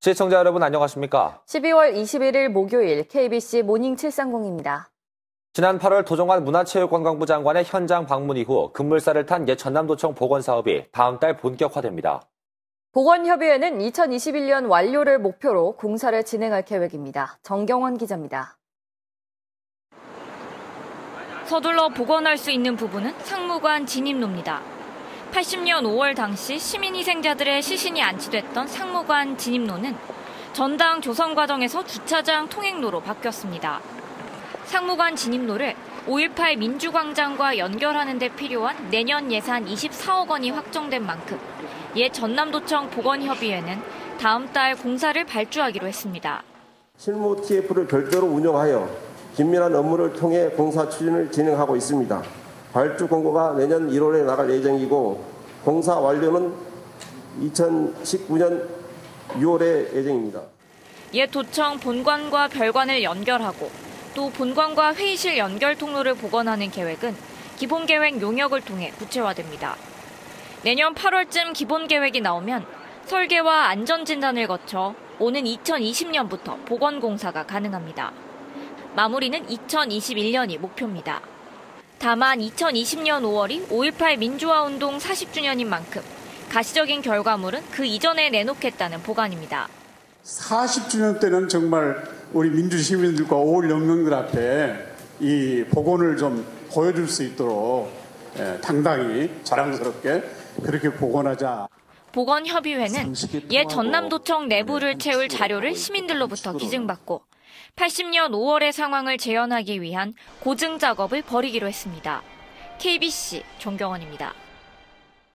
시청자 여러분 안녕하십니까? 12월 21일 목요일 KBC 모닝 730입니다. 지난 8월 도종환 문화체육관광부 장관의 현장 방문 이후 급물살을 탄 옛 전남도청 복원 사업이 다음 달 본격화됩니다. 복원협의회는 2021년 완료를 목표로 공사를 진행할 계획입니다. 정경원 기자입니다. 서둘러 복원할 수 있는 부분은 상무관 진입로입니다. 80년 5월 당시 시민 희생자들의 시신이 안치됐던 상무관 진입로는 전당 조성 과정에서 주차장 통행로로 바뀌었습니다. 상무관 진입로를 5.18 민주광장과 연결하는 데 필요한 내년 예산 24억 원이 확정된 만큼 옛 전남도청 보건협의회는 다음 달 공사를 발주하기로 했습니다. 실무 TF를 별도로 운영하여 긴밀한 업무를 통해 공사 추진을 진행하고 있습니다. 발주 공고가 내년 1월에 나갈 예정이고 공사 완료는 2019년 6월에 예정입니다. 옛 도청 본관과 별관을 연결하고 또 본관과 회의실 연결 통로를 복원하는 계획은 기본 계획 용역을 통해 구체화됩니다. 내년 8월쯤 기본 계획이 나오면 설계와 안전 진단을 거쳐 오는 2020년부터 복원 공사가 가능합니다. 마무리는 2021년이 목표입니다. 다만 2020년 5월이 5.18 민주화 운동 40주년인 만큼 가시적인 결과물은 그 이전에 내놓겠다는 보관입니다. 40주년 때는 정말 우리 민주 시민들과 5월 영명들 앞에 이 복원을 좀 보여줄 수 있도록 당당히 자랑스럽게 그렇게 복원하자. 보건협의회는 옛 전남도청 내부를 채울 자료를 시민들로부터 기증받고 80년 5월의 상황을 재현하기 위한 고증 작업을 벌이기로 했습니다. KBC 정경원입니다.